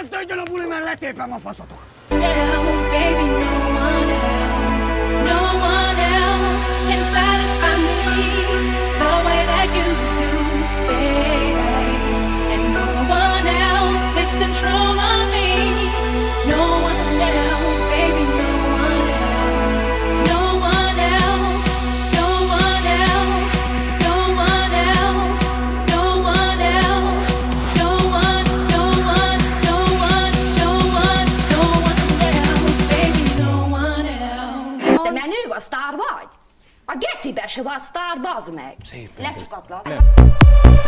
Kezdődjön a buli, mert letépem a faszotok! Yeah, szíves basztár, bazd meg! Szép, Lecsukatlan. Nem.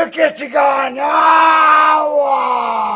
Look at you going, oh!